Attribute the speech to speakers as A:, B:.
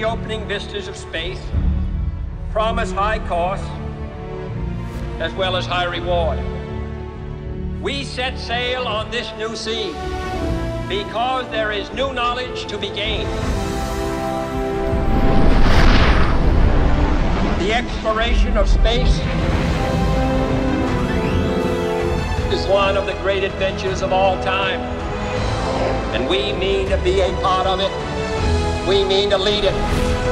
A: the opening vistas of space promise high costs as well as high reward. We set sail on this new sea because there is new knowledge to be gained. The exploration of space is one of the great adventures of all time. And we mean to be a part of it. We mean to lead it.